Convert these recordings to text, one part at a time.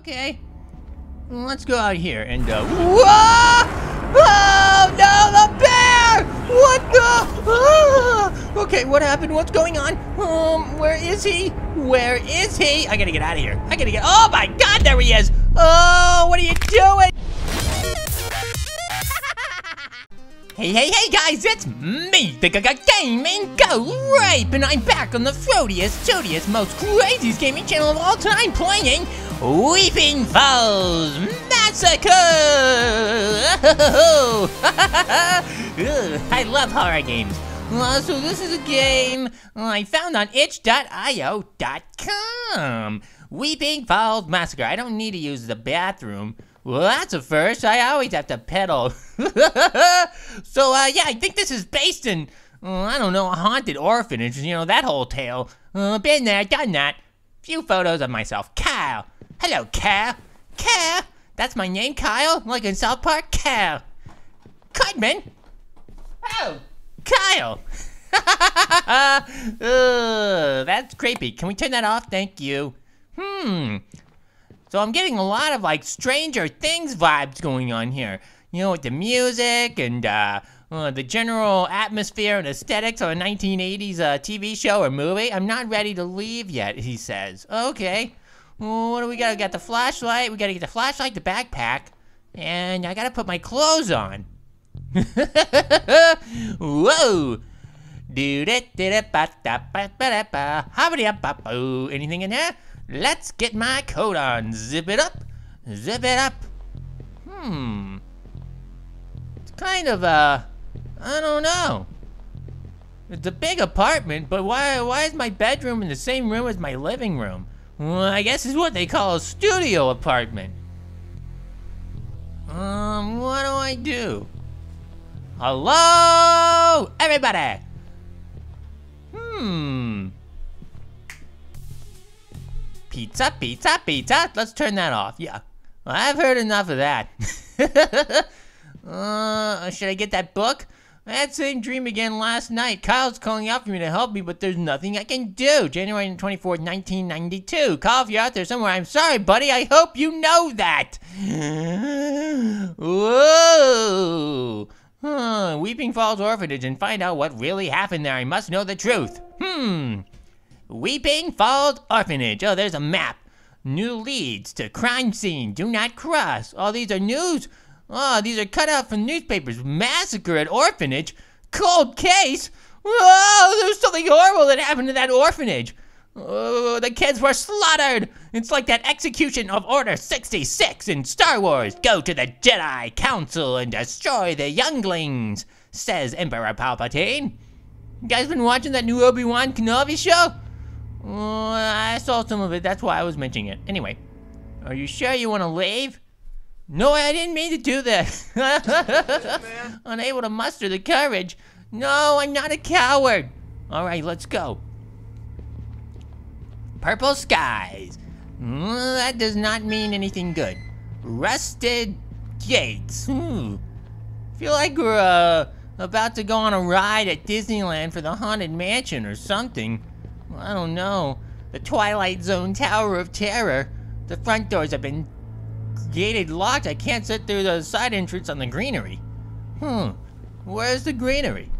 Okay. Let's go out here and, uh, whoa! Oh, no, the bear! What the? Ah! Okay, what happened? What's going on? Um, where is he? Where is he? I gotta get out of here. I gotta get, oh my God, there he is! Oh, what are you doing? Hey, hey, hey guys, it's me, the G Gaming Grape, and I'm back on the throatiest, toadiest, most craziest gaming channel of all time playing Weeping Falls Massacre! I love horror games. Uh, so this is a game I found on itch.io.com. Weeping Falls Massacre. I don't need to use the bathroom. Well, that's a first. I always have to pedal. so, uh, yeah, I think this is based in, uh, I don't know, a haunted orphanage. You know, that whole tale. Uh, been there, done that. Few photos of myself. Kyle. Hello, Kyle. Kyle. That's my name, Kyle. Like in South Park, Kyle. Cudman. Oh, Kyle. uh, that's creepy. Can we turn that off? Thank you. Hmm. So I'm getting a lot of like Stranger Things vibes going on here. You know, with the music and uh, uh, the general atmosphere and aesthetics of a 1980s uh, TV show or movie. I'm not ready to leave yet, he says. Okay. What do we got? We got the flashlight. We gotta get the flashlight, the backpack, and I gotta put my clothes on. Whoa. Anything in there? Let's get my coat on. Zip it up. Zip it up. Hmm. It's kind of, uh, I don't know. It's a big apartment, but why, why is my bedroom in the same room as my living room? Well, I guess it's what they call a studio apartment. Um, what do I do? Hello, everybody. Hmm. Pizza, pizza, pizza. Let's turn that off. Yeah. I've heard enough of that. uh, should I get that book? The same dream again last night. Kyle's calling out for me to help me, but there's nothing I can do. January 24th, 1992. Kyle, if you're out there somewhere, I'm sorry, buddy. I hope you know that. Whoa. Huh, Weeping Falls Orphanage and find out what really happened there. I must know the truth. Hmm. Weeping Falls Orphanage. Oh, there's a map. New leads to crime scene. Do not cross. All these are news. Oh, these are cut out from newspapers. Massacre at orphanage. Cold case. Whoa, there's something horrible that happened to that orphanage. Oh, the kids were slaughtered. It's like that execution of Order 66 in Star Wars. Go to the Jedi Council and destroy the younglings, says Emperor Palpatine. You guys been watching that new Obi-Wan Kenobi show? Uh, I saw some of it, that's why I was mentioning it. Anyway, are you sure you want to leave? No, I didn't mean to do that. Unable to muster the courage. No, I'm not a coward. All right, let's go. Purple skies. Mm, that does not mean anything good. Rusted gates. Hmm. Feel like we're uh, about to go on a ride at Disneyland for the Haunted Mansion or something. I don't know. The Twilight Zone Tower of Terror. The front doors have been gated locked. I can't sit through the side entrance on the greenery. Hmm. Where's the greenery?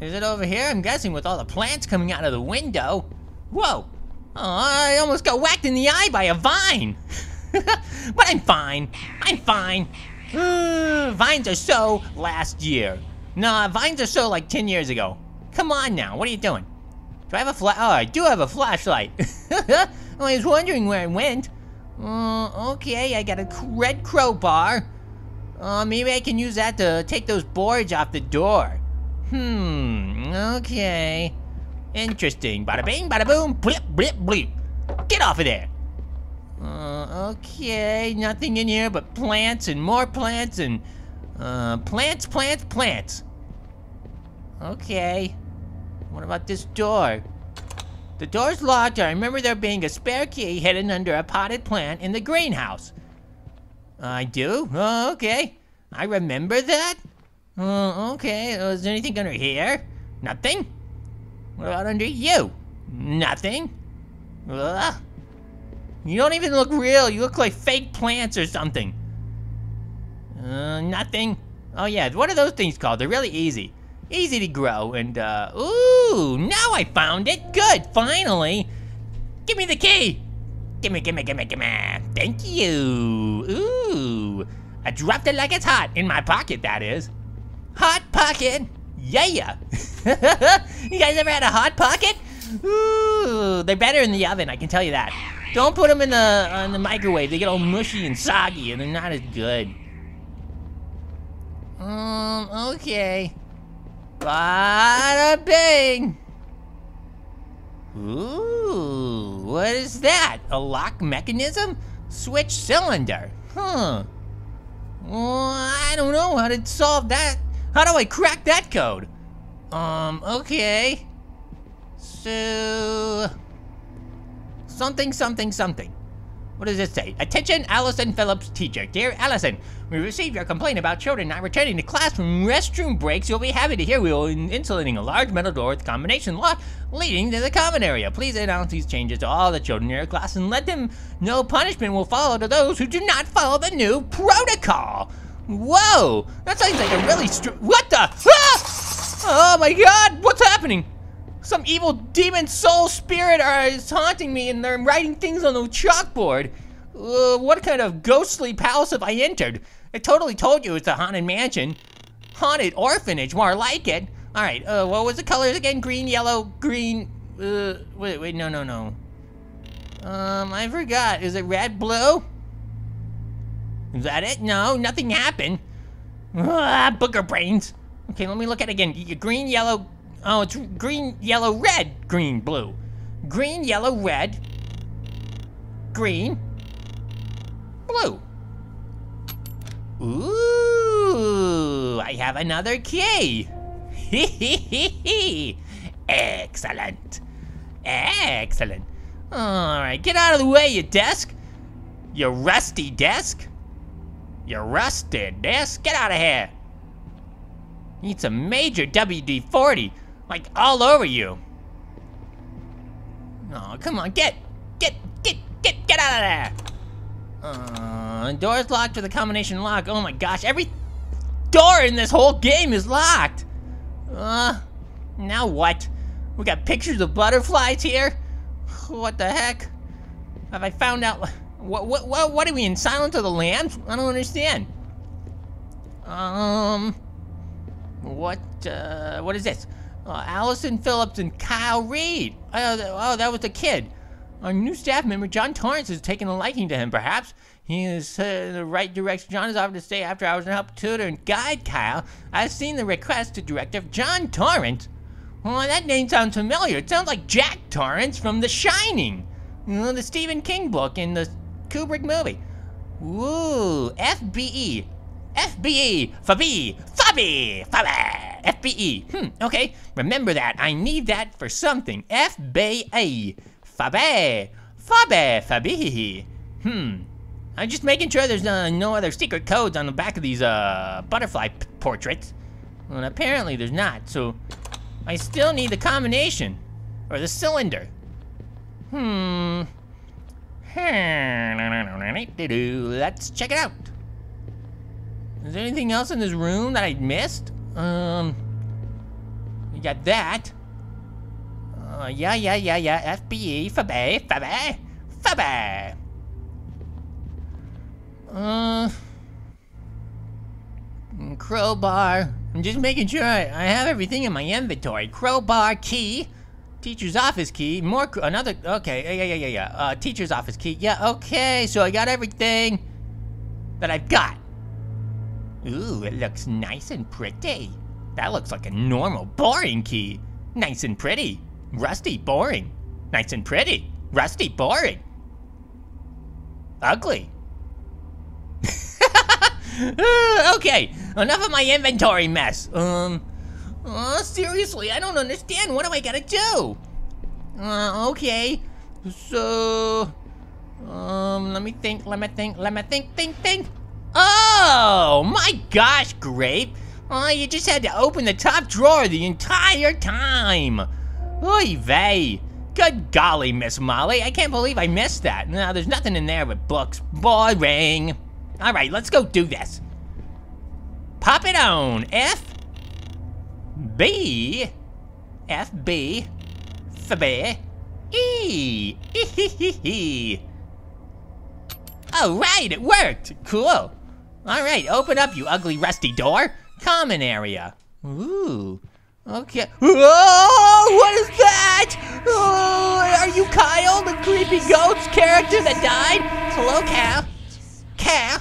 Is it over here? I'm guessing with all the plants coming out of the window. Whoa. Oh, I almost got whacked in the eye by a vine. but I'm fine. I'm fine. Vines are so last year. Nah, vines are so like 10 years ago. Come on now, what are you doing? Do I have a flash? Oh, I do have a flashlight. I was wondering where it went. Uh, okay, I got a red crowbar. Uh, maybe I can use that to take those boards off the door. Hmm, okay. Interesting. Bada bing, bada boom, blip, blip, bleep. Get off of there. Uh, okay, nothing in here but plants and more plants and, uh, plants, plants, plants. Okay. What about this door? The door's locked. I remember there being a spare key hidden under a potted plant in the greenhouse. I do? Oh, okay. I remember that? Oh, okay. Uh, is there anything under here? Nothing? What about under you? Nothing? Ugh. You don't even look real. You look like fake plants or something. Uh, nothing. Oh yeah, what are those things called? They're really easy. Easy to grow and, uh, ooh, now I found it. Good, finally. Give me the key. Gimme, gimme, gimme, gimme. Thank you. Ooh. I dropped it like it's hot. In my pocket, that is. Hot pocket. Yeah. Yeah. You guys ever had a hot pocket? Ooh, they're better in the oven, I can tell you that. Don't put them in the uh, in the microwave. They get all mushy and soggy, and they're not as good. Um, okay. Bada bing. Ooh, what is that? A lock mechanism? Switch cylinder. Huh. Well, I don't know how to solve that. How do I crack that code? Um, okay. So... Something, something, something. What does it say? Attention, Allison Phillips, teacher. Dear Allison, we received your complaint about children not returning to class from restroom breaks. You'll be happy to hear we be insulating a large metal door with combination lock leading to the common area. Please announce these changes to all the children in your class and let them know punishment will follow to those who do not follow the new protocol. Whoa, that sounds like a really str- What the? Ah! Oh my god, what's happening? Some evil demon soul spirit is haunting me and they're writing things on the chalkboard. Uh, what kind of ghostly palace have I entered? I totally told you it's a haunted mansion. Haunted orphanage, more like it. All right, uh, what was the colors again? Green, yellow, green, uh, wait, wait, no, no, no. Um, I forgot. Is it red, blue? Is that it? No, nothing happened. Ah, booger brains. Okay, let me look at it again. Green, yellow, Oh, it's green, yellow, red, green, blue. Green, yellow, red, green, blue. Ooh, I have another key. Excellent. Excellent. All right, get out of the way, you desk. You rusty desk. You rusted desk. Get out of here. Need some major WD-40. Like, all over you. Oh, come on, get, get, get, get, get out of there. Uh, door's locked with a combination lock. Oh my gosh, every door in this whole game is locked. Uh, now what? We got pictures of butterflies here? What the heck? Have I found out? What, what, what, what are we in Silence of the Lambs? I don't understand. Um, what, uh, what is this? Uh, Allison Phillips and Kyle Reed. Oh, oh, that was the kid. Our new staff member, John Torrance, has taken a liking to him, perhaps. He is uh, in the right direction. John is offered to stay after hours and help tutor and guide Kyle. I've seen the request to Director John Torrance. Well, that name sounds familiar. It sounds like Jack Torrance from The Shining. You know, the Stephen King book in the Kubrick movie. Ooh, FBE. FBE, Fabi, Fabi, Fabi, FBE. Hmm, okay, remember that. I need that for something. FBE, Fabi, Fabi, Fabi. Hmm, I'm just making sure there's uh, no other secret codes on the back of these uh, butterfly portraits. Well, apparently there's not, so I still need the combination, or the cylinder. Hmm. Let's check it out. Is there anything else in this room that I missed? Um, you got that. Uh, yeah, yeah, yeah, yeah. FBE, Fabe, Fabe, Fabe. Uh, crowbar. I'm just making sure I, I have everything in my inventory. Crowbar key, teacher's office key, more another. Okay, yeah, yeah, yeah, yeah. Uh, teacher's office key. Yeah, okay. So I got everything that I've got. Ooh, it looks nice and pretty. That looks like a normal, boring key. Nice and pretty. Rusty, boring. Nice and pretty. Rusty, boring. Ugly. okay, enough of my inventory mess. Um, uh, seriously, I don't understand. What do I gotta do? Uh, okay. So, um, let me think, let me think, let me think, think, think. Oh, my gosh, Grape. Oh, you just had to open the top drawer the entire time. Oy vey. Good golly, Miss Molly. I can't believe I missed that. No, there's nothing in there but books. Boring. All right, let's go do this. Pop it on. F, B, F, B, F, B, E, E, All right, it worked. Cool. All right, open up, you ugly rusty door. Common area. Ooh. Okay. Oh, what is that? Oh, are you Kyle, the creepy ghost character that died? Hello, Cal. Cal.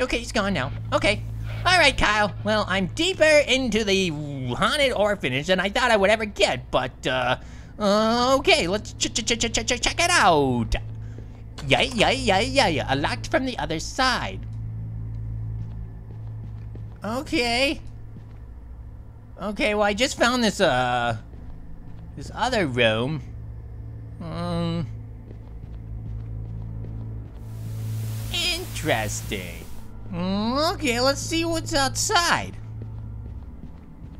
Okay, he's gone now. Okay. All right, Kyle. Well, I'm deeper into the haunted orphanage than I thought I would ever get, but, uh, okay, let's ch ch ch ch ch check it out. Yeah, yeah, yeah, yeah, yeah. Locked from the other side. Okay. Okay, well, I just found this, uh, this other room. Um, interesting. Okay, let's see what's outside.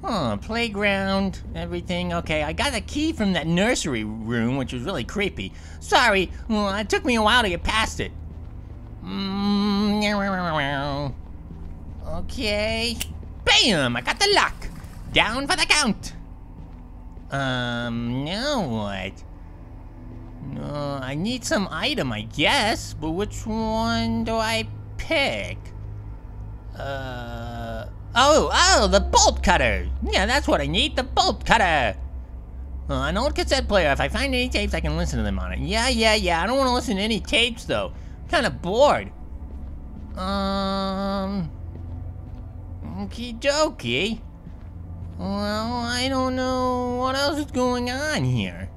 Huh, playground, everything. Okay, I got a key from that nursery room, which was really creepy. Sorry, well, it took me a while to get past it. Mm, okay. Bam! I got the lock. Down for the count. Um, now what? No, I need some item, I guess, but which one do I pick? Uh, oh, oh, the bolt cutter. Yeah, that's what I need, the bolt cutter. Uh, an old cassette player. If I find any tapes, I can listen to them on it. Yeah, yeah, yeah. I don't want to listen to any tapes, though. I'm kind of bored. Um, okie dokie. Well, I don't know what else is going on here.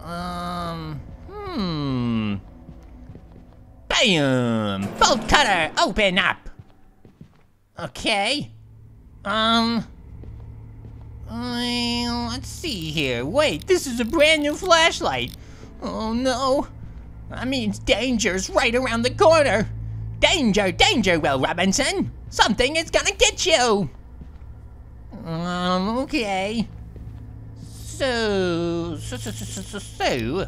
Um, hmm. Bam! Bolt cutter, open up! Okay. Um. Uh, let's see here. Wait, this is a brand new flashlight. Oh no. That means danger's right around the corner. Danger, danger, Will Robinson. Something is gonna get you. Um, okay. So, so, so, so, so, so,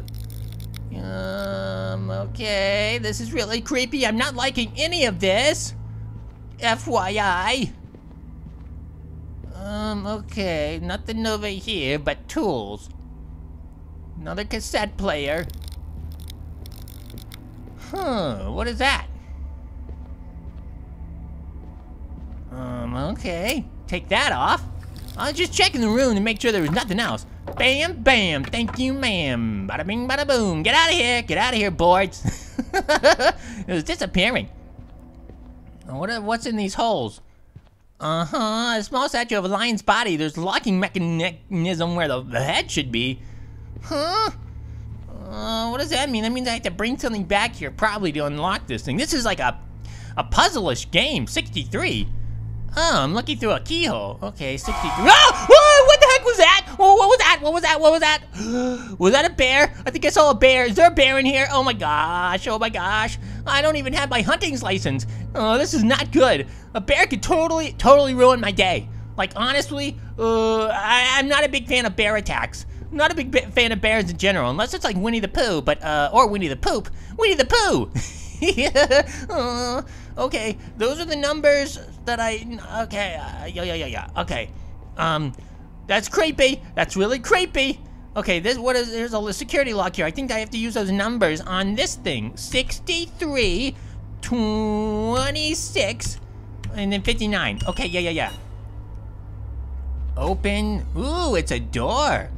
um, okay, this is really creepy. I'm not liking any of this. FYI. Um, okay, nothing over here but tools. Another cassette player. Huh, what is that? Um, okay. Take that off. I was just checking the room to make sure there was nothing else. Bam, bam, thank you, ma'am. Bada bing, bada boom. Get out of here, get out of here, boards. it was disappearing. What what's in these holes? Uh-huh, a small statue of a lion's body. There's locking mechanism where the, the head should be. Huh? Uh, what does that mean? That means I have to bring something back here probably to unlock this thing. This is like a, a puzzle-ish game, 63. Oh, I'm looking through a keyhole. Okay, 63. Oh! Whoa, what the heck was that? Oh, what was that? What was that? What was that? was that a bear? I think I saw a bear. Is there a bear in here? Oh my gosh. Oh my gosh. I don't even have my hunting's license. Oh, this is not good. A bear could totally, totally ruin my day. Like, honestly, uh, I, am not a big fan of bear attacks. I'm not a big fan of bears in general, unless it's like Winnie the Pooh, but, uh, or Winnie the Poop. Winnie the Pooh! uh, okay, those are the numbers that I, okay, uh, yeah, yeah, yeah, yeah, okay. Um, that's creepy. That's really creepy. Okay, this what is there's a security lock here. I think I have to use those numbers on this thing. 63, 26, and then 59. Okay, yeah, yeah, yeah. Open. Ooh, it's a door.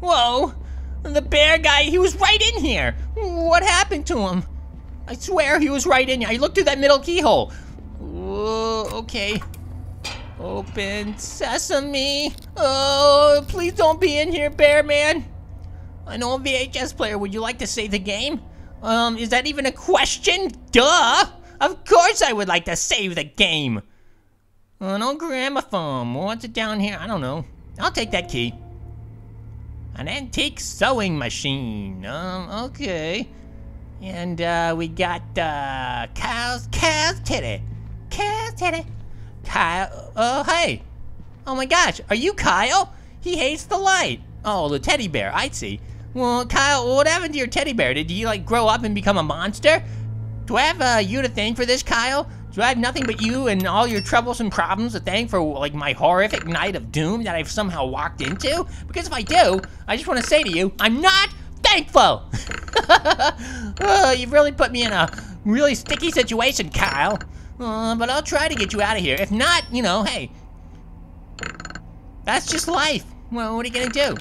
Whoa! The bear guy, he was right in here. What happened to him? I swear he was right in here. I looked through that middle keyhole. Okay. Open sesame. Oh, please don't be in here, Bear Man. An old VHS player. Would you like to save the game? Um, is that even a question? Duh! Of course I would like to save the game. An old gramophone. What's it down here? I don't know. I'll take that key. An antique sewing machine. Um, okay. And uh, we got uh, Kyle's, Kyle's titty. Kyle's titty. Kyle, oh, hey. Oh my gosh, are you Kyle? He hates the light. Oh, the teddy bear, I see. Well, Kyle, what happened to your teddy bear? Did he, like, grow up and become a monster? Do I have uh, you to thank for this, Kyle? Do I have nothing but you and all your troublesome problems to thank for, like, my horrific night of doom that I've somehow walked into? Because if I do, I just want to say to you, I'm not thankful! oh, you've really put me in a really sticky situation, Kyle. Uh, but I'll try to get you out of here. If not, you know, hey, that's just life. Well, what are you gonna do?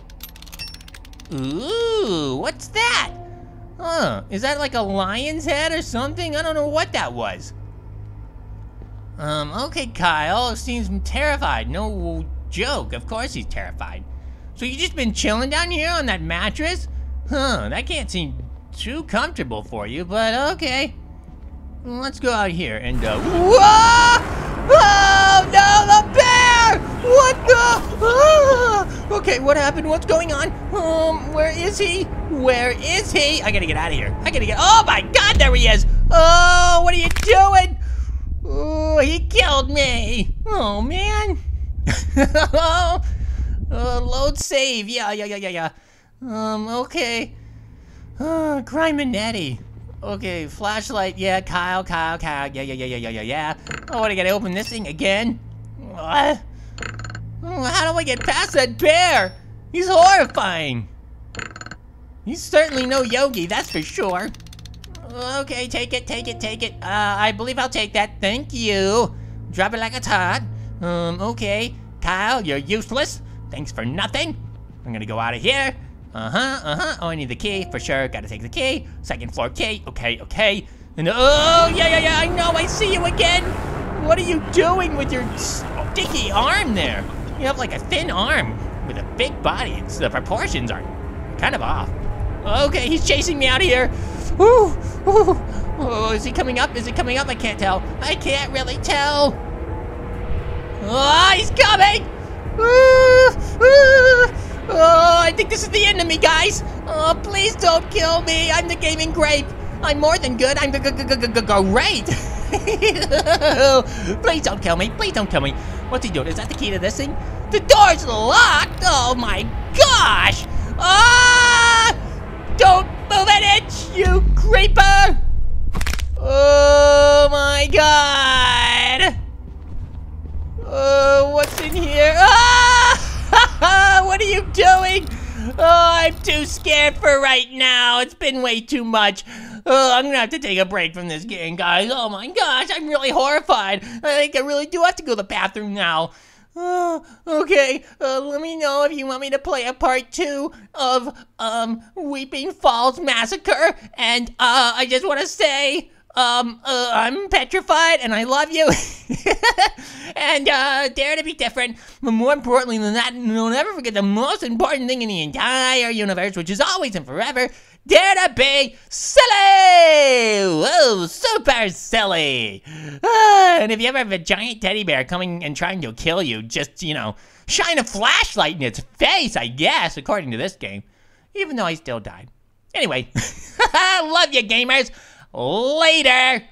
Ooh, what's that? Huh, is that like a lion's head or something? I don't know what that was. Um, okay, Kyle seems terrified. No joke, of course he's terrified. So you just been chilling down here on that mattress? Huh, that can't seem too comfortable for you, but okay. Let's go out here and, uh, whoa! Oh, no, the bear! What the? Ah! Okay, what happened? What's going on? Um, where is he? Where is he? I gotta get out of here. I gotta get, oh my God, there he is! Oh, what are you doing? Oh, he killed me. Oh, man. uh, load save. Yeah, yeah, yeah, yeah, yeah. Um, okay. Uh, Crime and Nettie. Okay, flashlight. Yeah, Kyle, Kyle, Kyle. Yeah, yeah, yeah, yeah, yeah, yeah, yeah. Oh, what, I gotta open this thing again? What? How do I get past that bear? He's horrifying. He's certainly no yogi, that's for sure. Okay, take it, take it, take it. Uh, I believe I'll take that. Thank you. Drop it like a tot. Um, okay. Kyle, you're useless. Thanks for nothing. I'm gonna go out of here. Uh-huh, uh-huh. Oh, I need the key for sure. Gotta take the key. Second floor key. Okay, okay. And oh, yeah, yeah, yeah. I know. I see you again. What are you doing with your sticky arm there? You have like a thin arm with a big body. It's, the proportions are kind of off. Okay, he's chasing me out of here. Ooh, ooh. Oh, is he coming up? Is he coming up? I can't tell. I can't really tell. Oh, he's coming! Ooh, ooh. Oh, I think this is the end of me, guys. Oh, please don't kill me. I'm the gaming grape. I'm more than good. I'm great. please don't kill me. Please don't kill me. What's he doing? Is that the key to this thing? The door's locked. Oh my gosh. Ah! Don't move an inch, you creeper. Oh my god. Oh, what's in here? Ah! what are you doing? Oh, I'm too scared for right now. It's been way too much. Oh, I'm gonna have to take a break from this game, guys. Oh my gosh, I'm really horrified. I think I really do have to go to the bathroom now. Oh, okay, uh, let me know if you want me to play a part two of, um, Weeping Falls Massacre. And, uh, I just want to say, um, uh, I'm petrified and I love you. and, uh, dare to be different. But more importantly than that, don't ever forget the most important thing in the entire universe, which is always and forever, dare to be silly! Whoa, super silly! Uh, and if you ever have a giant teddy bear coming and trying to kill you, just, you know, shine a flashlight in its face, I guess, according to this game. Even though I still died. Anyway, love you, gamers! Later!